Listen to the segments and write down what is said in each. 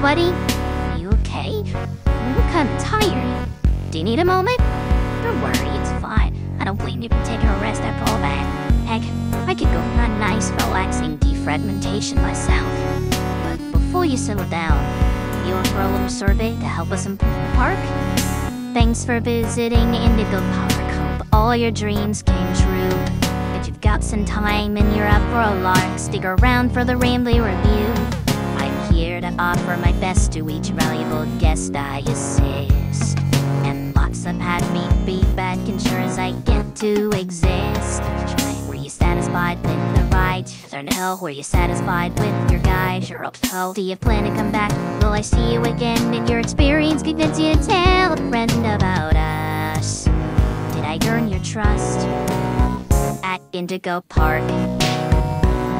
buddy. You okay? I'm kinda tired. Do you need a moment? Don't worry, it's fine. I don't blame you for taking a rest after all that. Heck, I could go on a nice, relaxing defragmentation myself. But before you settle down, you want for a little survey to help us improve the park? Thanks for visiting Indigo Park. Hope all your dreams came true. If you've got some time and you're up for a lark, stick around for the Rambley review. To offer my best to each valuable guest I assist. And lots of had me feedback ensures I get to exist. Were you satisfied with the ride? To hell, were you satisfied with your guide? Sure hope so. Do you plan to come back? Will I see you again? Did your experience convince you to tell a friend about us? Did I earn your trust? At Indigo Park,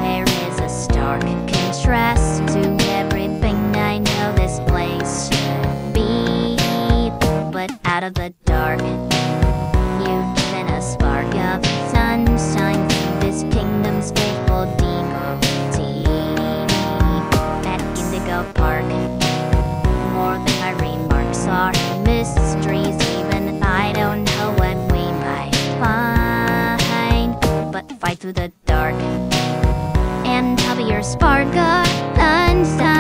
there is a stark contrast to out of the dark, you've given a spark of sunshine this kingdom's faithful devotee. At Indigo Park, more than my remarks are mysteries. Even I don't know what we might find, but fight through the dark and cover your spark of sunshine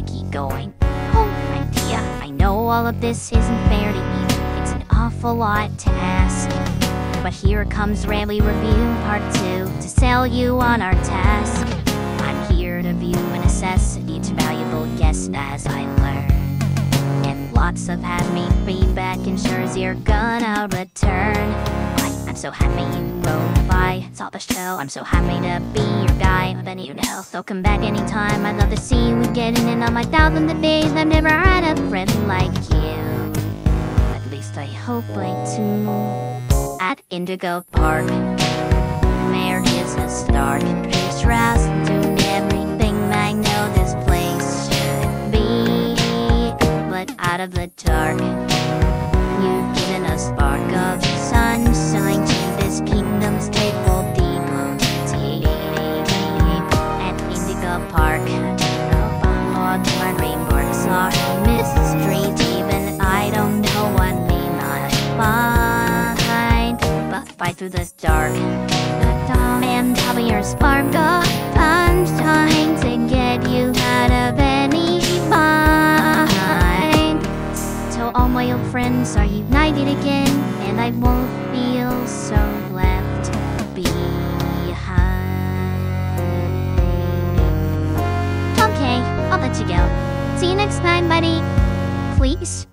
to keep going. Oh, idea. I know all of this isn't fair to you. It's an awful lot to ask. But here comes Rambley Review Part 2 to sell you on our task. I'm here to view and assess each valuable guest as I learn. And lots of happy feedback ensures you're gonna return. I'm so happy you rode by, I'm so happy to be your guy. I've been you know, so come back anytime. I'd love to see you. And in all my thousands of days, I've never had a friend like you. At least I hope I do. At Indigo Park, there is a stark contrast to everything I know this place should be. But out of the dark, you've given a spark of sunshine to this kingdom's faithful through the dark. And cover your spark of sunshine to get you out of any bind. So all my old friends are united again, and I won't feel so left behind. Okay, I'll let you go. See you next time, buddy. Please.